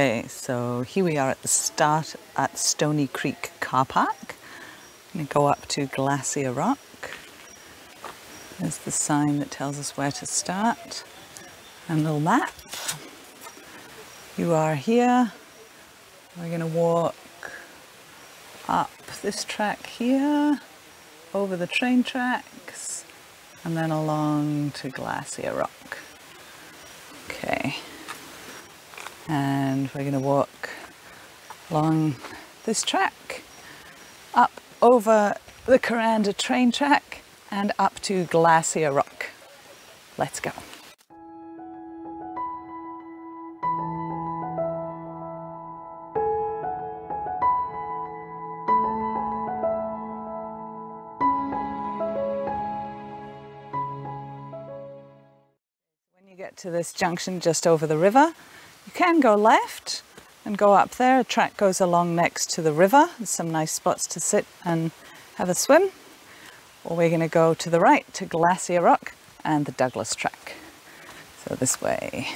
Okay, so here we are at the start at Stoney Creek Car Park. I'm going to go up to Glacier Rock. There's the sign that tells us where to start and a little map. You are here. We're going to walk up this track here, over the train tracks, and then along to Glacier Rock. Okay and we're going to walk along this track up over the Kuranda train track and up to Glacier Rock. Let's go. When you get to this junction just over the river, you can go left and go up there. A track goes along next to the river. There's some nice spots to sit and have a swim. Or we're going to go to the right to Glacier Rock and the Douglas track. So this way.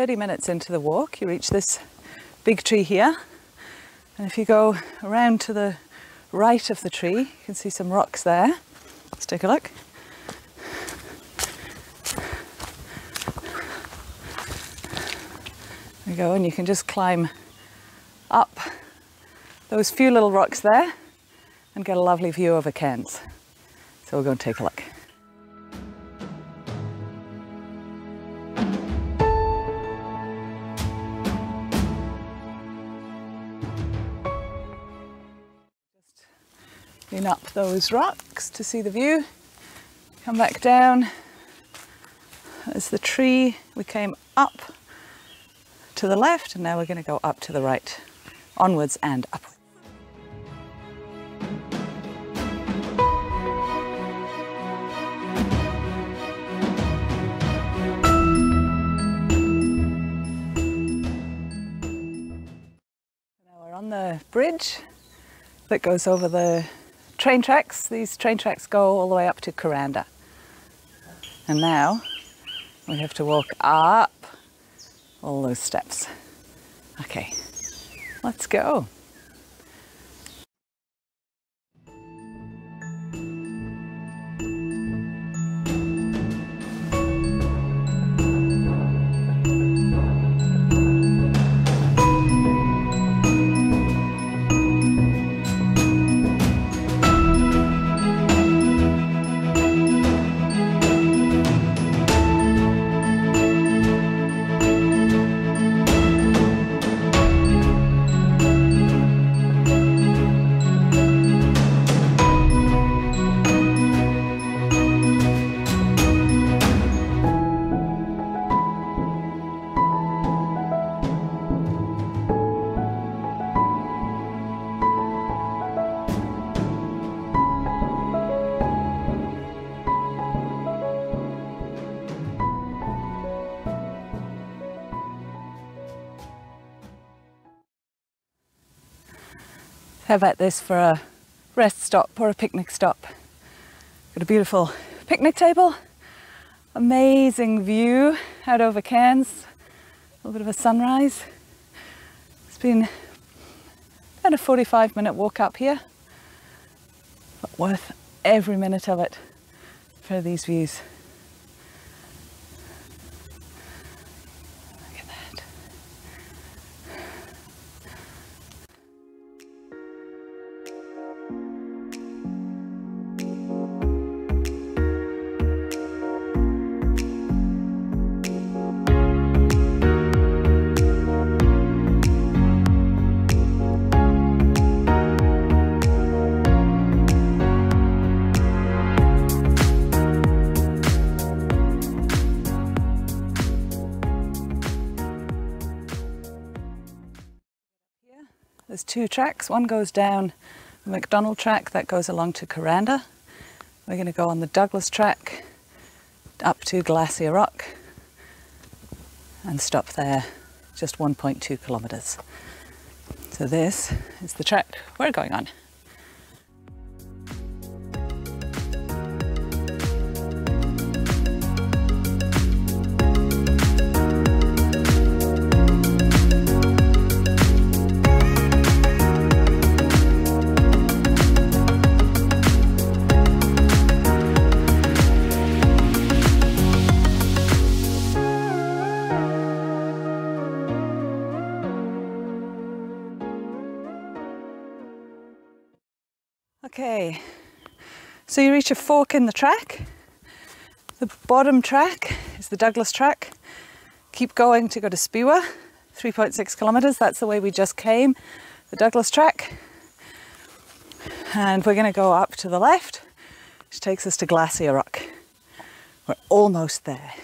30 minutes into the walk, you reach this big tree here. And if you go around to the right of the tree, you can see some rocks there. Let's take a look. There you go, and you can just climb up those few little rocks there and get a lovely view over Cairns. So we'll go and take a look. Up those rocks to see the view. Come back down. There's the tree. We came up to the left and now we're going to go up to the right, onwards and. Now we're on the bridge that goes over the train tracks. These train tracks go all the way up to Kuranda. And now we have to walk up all those steps. Okay, let's go. How about this for a rest stop or a picnic stop? Got a beautiful picnic table, amazing view out over Cairns, a little bit of a sunrise. It's been about a 45 minute walk up here, but worth every minute of it for these views. There's two tracks. One goes down the McDonald track that goes along to Kuranda. We're going to go on the Douglas track up to Glacier Rock and stop there, just 1.2 kilometres. So this is the track we're going on. Okay, so you reach a fork in the track. The bottom track is the Douglas track. Keep going to go to Speewah, 3.6 kilometres. That's the way we just came, the Douglas track. And we're going to go up to the left, which takes us to Glacier Rock. We're almost there.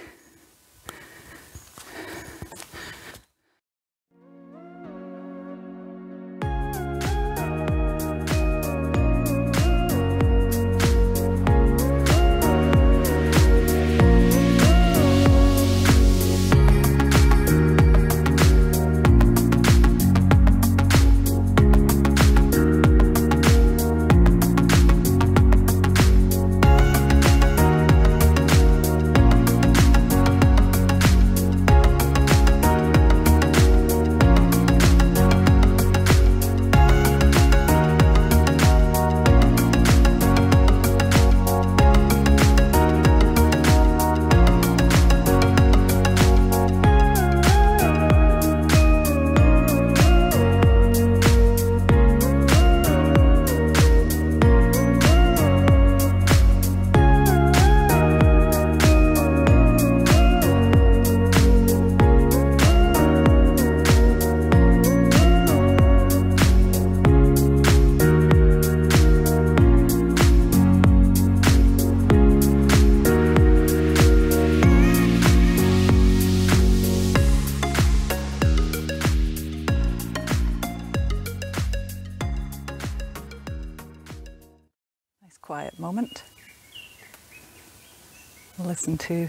Listen to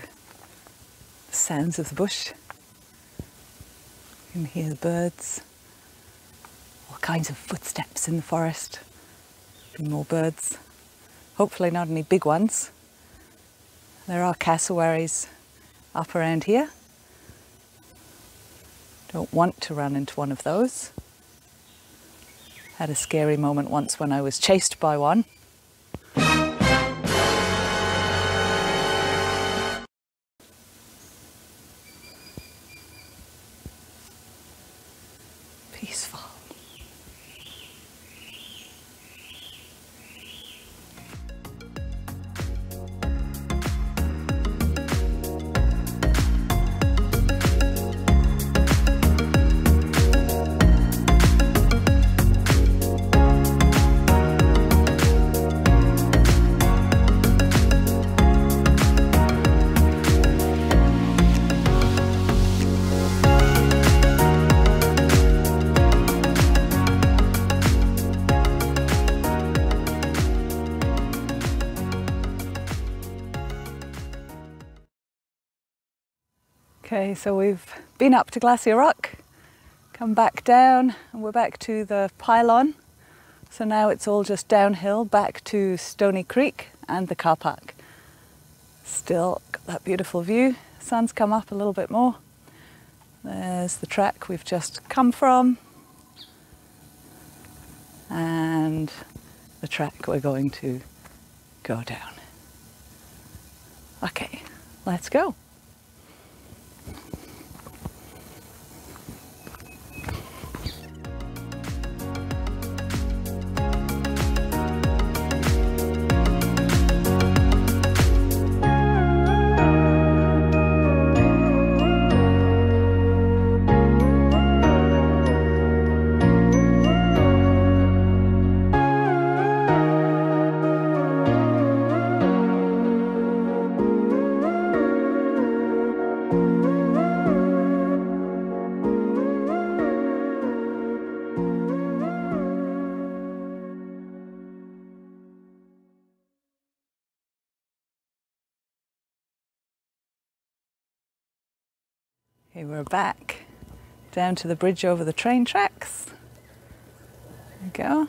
the sounds of the bush. You can hear the birds, all kinds of footsteps in the forest. More birds. Hopefully not any big ones. There are cassowaries up around here. Don't want to run into one of those. Had a scary moment once when I was chased by one. Okay, so we've been up to Glacier Rock, come back down, and we're back to the pylon. So now it's all just downhill back to Stoney Creek and the car park. Still got that beautiful view. Sun's come up a little bit more. There's the track we've just come from, and the track we're going to go down. Okay, let's go. Okay, we're back down to the bridge over the train tracks. There we go.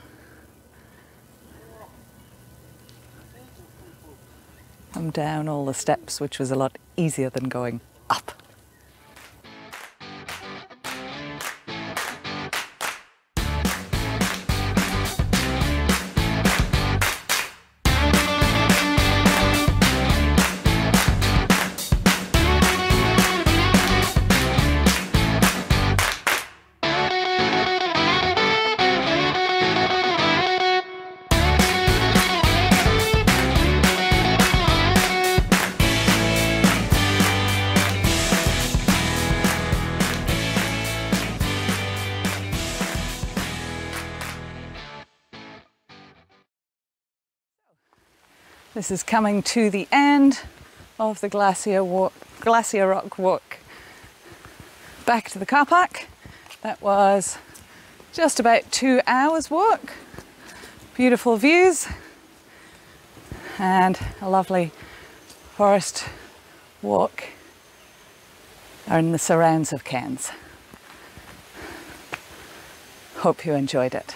Come down all the steps, which was a lot easier than going up. This is coming to the end of the Glacier, walk, Glacier Rock Walk. Back to the car park. That was just about two hours walk. Beautiful views and a lovely forest walk in the surrounds of Cairns. Hope you enjoyed it.